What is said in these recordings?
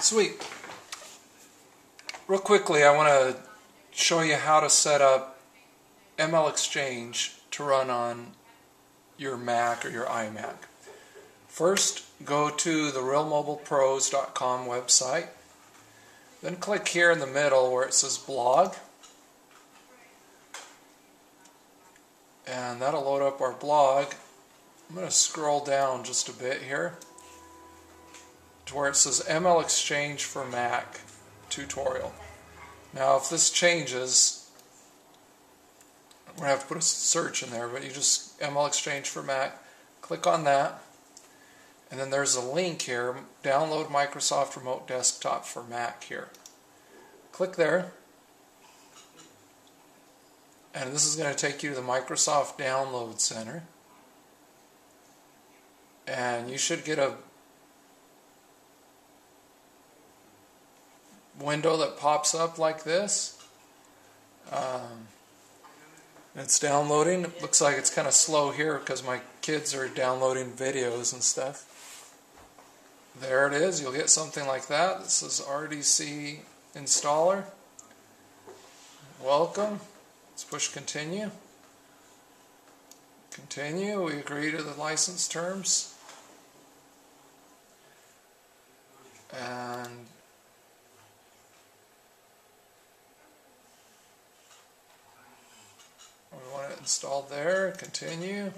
Sweet. Real quickly, I want to show you how to set up MLXchange to run on your Mac or your iMac. First, go to the realmobilepros.com website. Then click here in the middle where it says blog. And that'll load up our blog. I'm going to scroll down just a bit here to where it says MLXchange for Mac tutorial. Now, if this changes, we're going to have to put a search in there, but you just MLXchange for Mac, click on that, and then there's a link here download Microsoft Remote Desktop for Mac here. Click there, and this is going to take you to the Microsoft Download Center. And you should get a window that pops up like this. Um, it's downloading. It looks like it's kind of slow here because my kids are downloading videos and stuff. There it is. You'll get something like that. This is RDC installer. Welcome. Let's push continue. Continue. We agree to the license terms. And Installed there. Continue.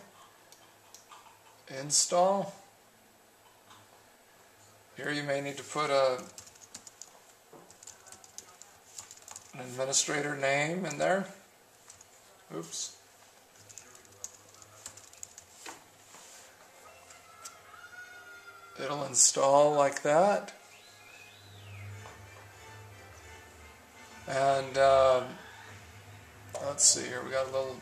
Install. Here you may need to put a an administrator name in there. Oops. It'll install like that. And um, let's see here, we got a little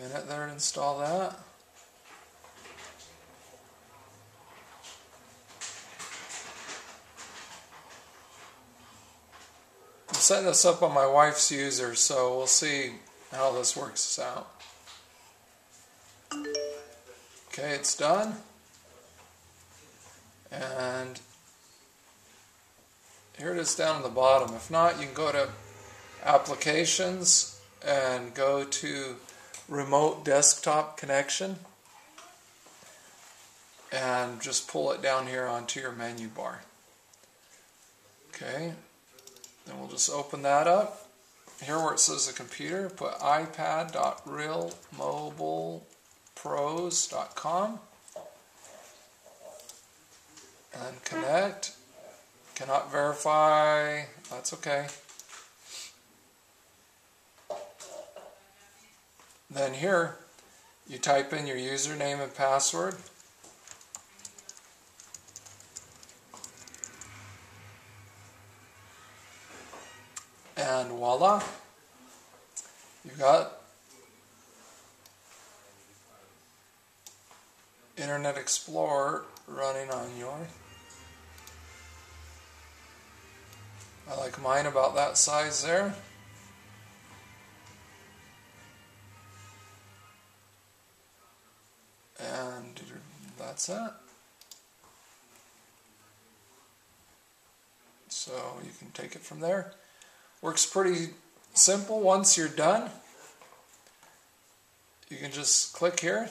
minute there to install that. I'm setting this up on my wife's user, so we'll see how this works out. Okay, it's done. And here it is down at the bottom. If not, you can go to Applications and go to Remote Desktop Connection and just pull it down here onto your menu bar. Okay, then we'll just open that up. Here where it says the computer, put ipad.realmobilepros.com and connect. Cannot verify. That's okay. Then here, you type in your username and password. And voila, you got Internet Explorer running on your I like mine about that size there. That's it. So you can take it from there. Works pretty simple once you're done. You can just click here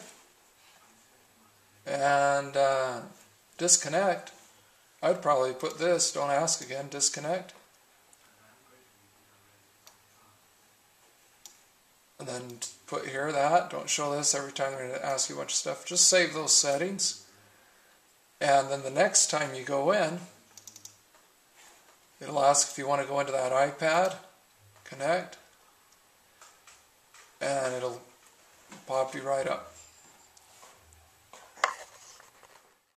and uh, disconnect. I'd probably put this, don't ask again, disconnect. And then put here that. Don't show this every time they're going to ask you a bunch of stuff. Just save those settings. And then the next time you go in, it'll ask if you want to go into that iPad, connect, and it'll pop you right up.